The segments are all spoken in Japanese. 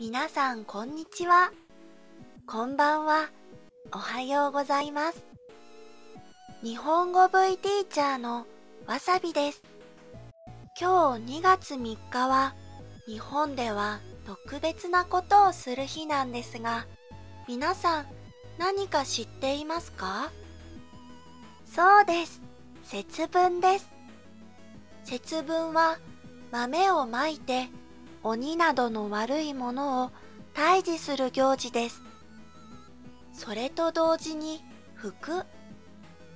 皆さんこんにちは。こんばんは。おはようございます。日本語 V ティーチャーのわさびです。今日2月3日は日本では特別なことをする日なんですが、皆さん何か知っていますか？そうです。節分です。節分は豆をまいて鬼などの悪いものを退治する行事です。それと同時に福、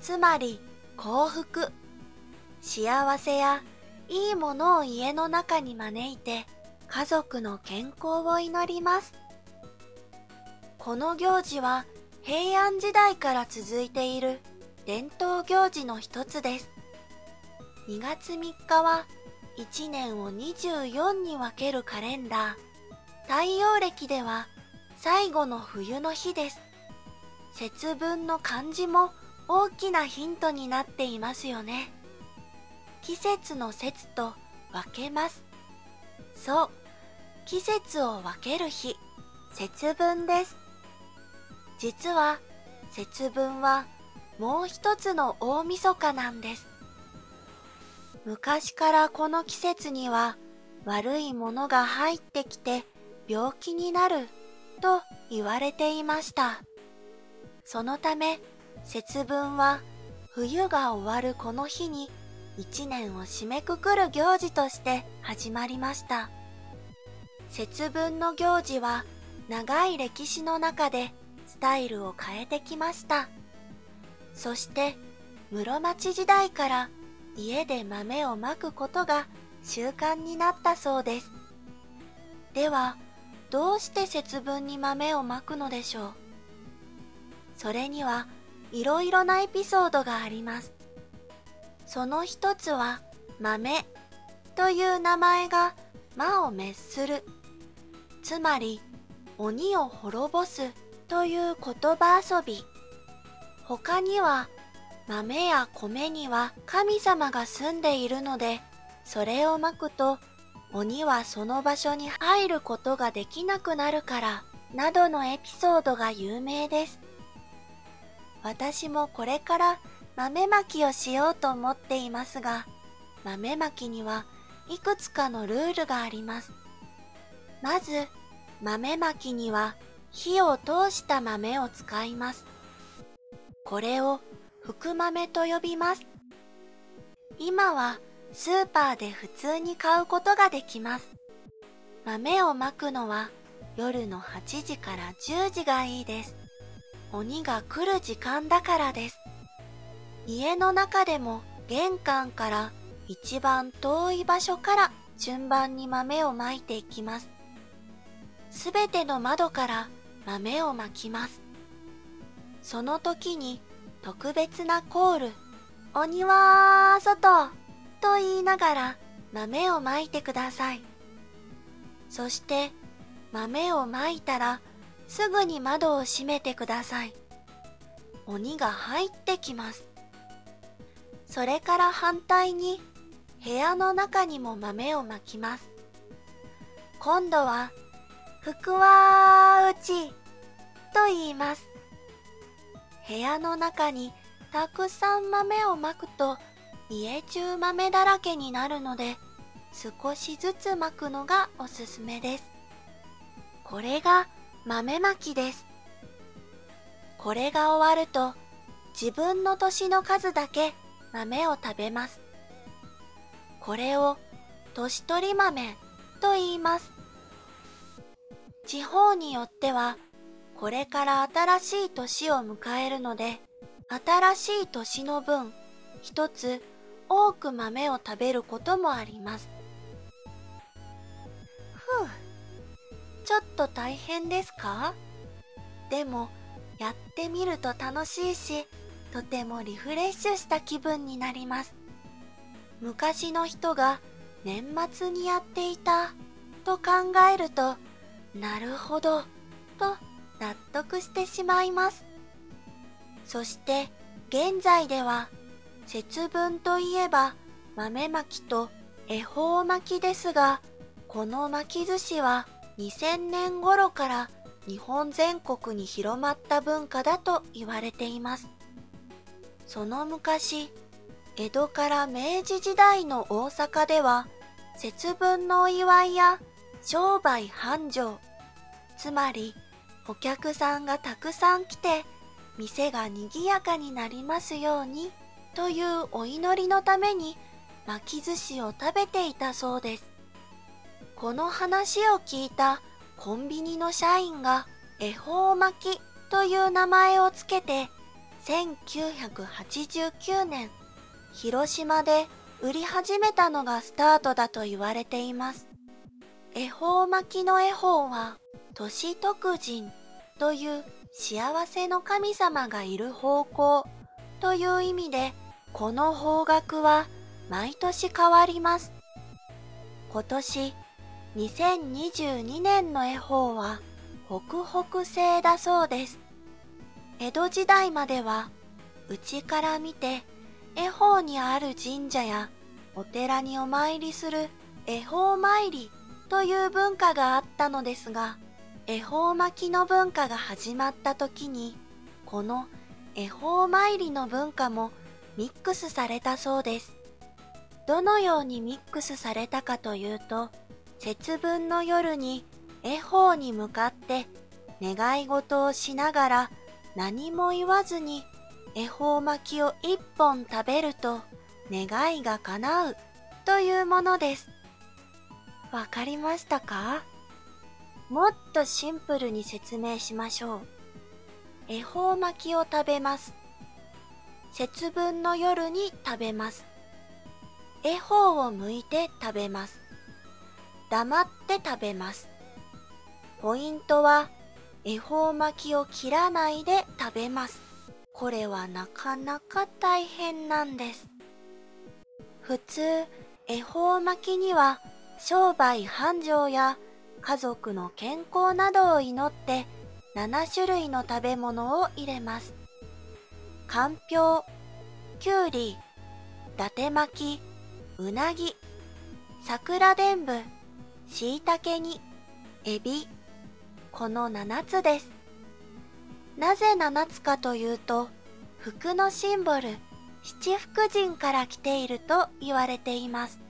つまり幸福、幸せやいいものを家の中に招いて家族の健康を祈ります。この行事は平安時代から続いている伝統行事の一つです。2月3日は1年を24に分けるカレンダー。太陽暦では最後の冬の日です。節分の漢字も大きなヒントになっていますよね。季節の節と分けます。そう、季節を分ける日、節分です。実は節分はもう一つの大晦日なんです。昔からこの季節には悪いものが入ってきて病気になると言われていました。そのため節分は冬が終わるこの日に一年を締めくくる行事として始まりました。節分の行事は長い歴史の中でスタイルを変えてきました。そして室町時代から家で豆をまくことが習慣になったそうです。では、どうして節分に豆をまくのでしょう？それにはいろいろなエピソードがあります。その一つは豆という名前が魔を滅する、つまり鬼を滅ぼすという言葉遊び。他には豆や米には神様が住んでいるので、それをまくと鬼はその場所に入ることができなくなるから、などのエピソードが有名です。私もこれから豆まきをしようと思っていますが、豆まきにはいくつかのルールがあります。まず、豆まきには火を通した豆を使います。これを福豆と呼びます。今はスーパーで普通に買うことができます。豆をまくのは夜の8時から10時がいいです。鬼が来る時間だからです。家の中でも玄関から一番遠い場所から順番に豆をまいていきます。すべての窓から豆をまきます。その時に特別なコール、鬼は外と言いながら豆をまいてください。そして豆をまいたらすぐに窓を閉めてください。鬼が入ってきます。それから反対に部屋の中にも豆をまきます。今度は、福は内と言います。部屋の中にたくさん豆をまくと家中豆だらけになるので少しずつまくのがおすすめです。これが豆まきです。これが終わると自分の年の数だけ豆を食べます。これを年取り豆と言います。地方によってはこれから新しい年を迎えるので、新しい年の分、一つ多く豆を食べることもあります。ふう、ちょっと大変ですか？でも、やってみると楽しいし、とてもリフレッシュした気分になります。昔の人が年末にやっていたと考えると、なるほど、と納得してしまいます。そして現在では節分といえば豆まきと恵方巻きですが、この巻き寿司は2000年頃から日本全国に広まった文化だと言われています。その昔、江戸から明治時代の大阪では、節分のお祝いや商売繁盛、つまりお客さんがたくさん来て、店が賑やかになりますようにというお祈りのために巻き寿司を食べていたそうです。この話を聞いたコンビニの社員が恵方巻きという名前をつけて1989年広島で売り始めたのがスタートだと言われています。恵方巻きの恵方は年徳神という幸せの神様がいる方向という意味でこの方角は毎年変わります。今年2022年の恵方は北北西だそうです。江戸時代までは内から見て恵方にある神社やお寺にお参りする恵方参りという文化があったのですが恵方巻きの文化が始まった時にこの恵方参りの文化もミックスされたそうです。どのようにミックスされたかというと節分の夜に恵方に向かって願い事をしながら何も言わずに恵方巻きを一本食べると願いが叶うというものです。わかりましたか？もっとシンプルに説明しましょう。恵方巻きを食べます。節分の夜に食べます。恵方を剥いて食べます。黙って食べます。ポイントは、恵方巻きを切らないで食べます。これはなかなか大変なんです。普通、恵方巻きには商売繁盛や家族の健康などを祈って7種類の食べ物を入れます。かんぴょう、きゅうり、伊達巻き、うなぎ、桜でんぶ、しいたけに、エビ、この7つです。なぜ7つかというと、服のシンボル、七福神から来ていると言われています。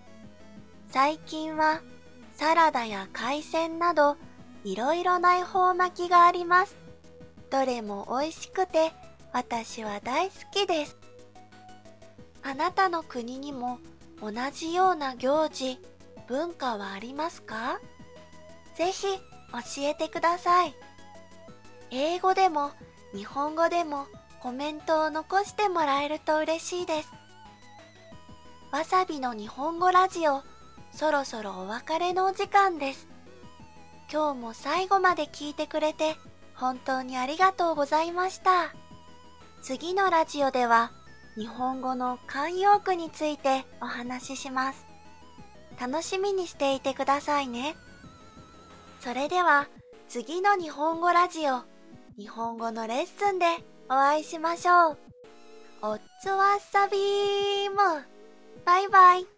最近はサラダや海鮮などいろいろな恵方巻きがあります。どれも美味しくて私は大好きです。あなたの国にも同じような行事、文化はありますか？ぜひ教えてください。英語でも日本語でもコメントを残してもらえると嬉しいです。わさびの日本語ラジオ、そろそろお別れのお時間です。今日も最後まで聞いてくれて本当にありがとうございました。次のラジオでは日本語の慣用句についてお話しします。楽しみにしていてくださいね。それでは次の日本語ラジオ、日本語のレッスンでお会いしましょう。おつわさびーも。バイバイ。